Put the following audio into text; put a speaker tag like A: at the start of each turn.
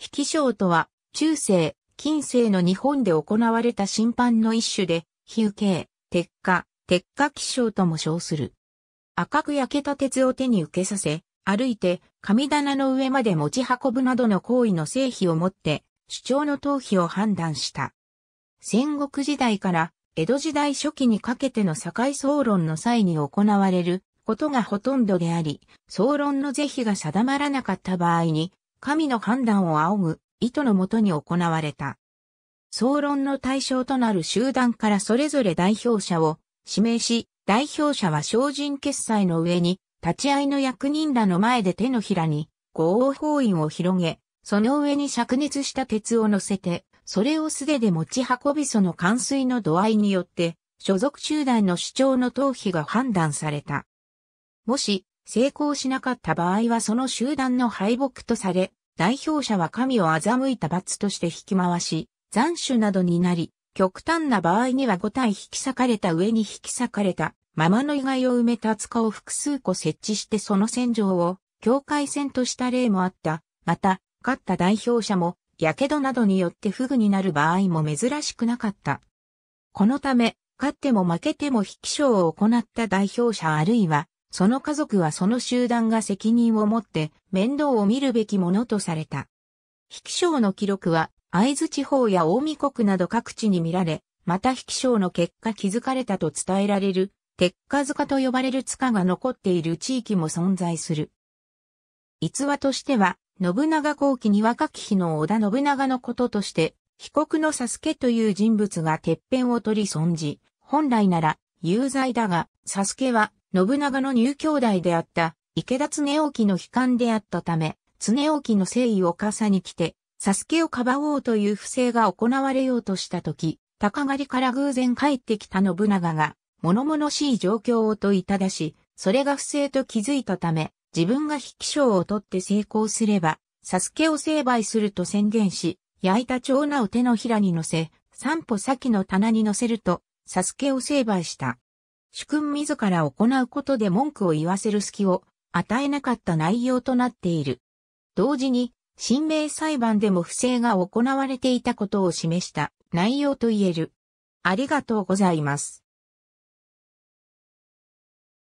A: 引きとは、中世、近世の日本で行われた審判の一種で、比喩形、鉄火、鉄火気象とも称する。赤く焼けた鉄を手に受けさせ、歩いて神棚の上まで持ち運ぶなどの行為の成否をもって、主張の逃避を判断した。戦国時代から江戸時代初期にかけての境総論の際に行われることがほとんどであり、総論の是非が定まらなかった場合に、神の判断を仰ぐ意図のもとに行われた。総論の対象となる集団からそれぞれ代表者を指名し、代表者は精進決済の上に、立ち会いの役人らの前で手のひらに、合王法印を広げ、その上に灼熱した鉄を乗せて、それを素手で持ち運びその冠水の度合いによって、所属集団の主張の逃避が判断された。もし、成功しなかった場合はその集団の敗北とされ、代表者は神を欺いた罰として引き回し、残首などになり、極端な場合には5体引き裂かれた上に引き裂かれた、ままの意外を埋めた塚を複数個設置してその戦場を境界線とした例もあった。また、勝った代表者も、火傷などによって不具になる場合も珍しくなかった。このため、勝っても負けても引き賞を行った代表者あるいは、その家族はその集団が責任を持って面倒を見るべきものとされた。引き賞の記録は、会津地方や大見国など各地に見られ、また引き賞の結果気づかれたと伝えられる、鉄火塚と呼ばれる塚が残っている地域も存在する。逸話としては、信長後期に若き日の織田信長のこととして、被告の佐助という人物が鉄片を取り損じ、本来なら有罪だが、佐助は信長の入兄弟であった池田恒興の悲観であったため、恒興の誠意を傘に来て、佐助をかばおうという不正が行われようとしたとき、高狩りから偶然帰ってきた信長が、物々しい状況を問いただし、それが不正と気づいたため、自分が引き賞を取って成功すれば、佐助を成敗すると宣言し、焼いた長菜を手のひらに乗せ、三歩先の棚に乗せると、佐助を成敗した。主君自ら行うことで文句を言わせる隙を与えなかった内容となっている。同時に、新明裁判でも不正が行われていたことを示した内容と言える。ありがとうございます。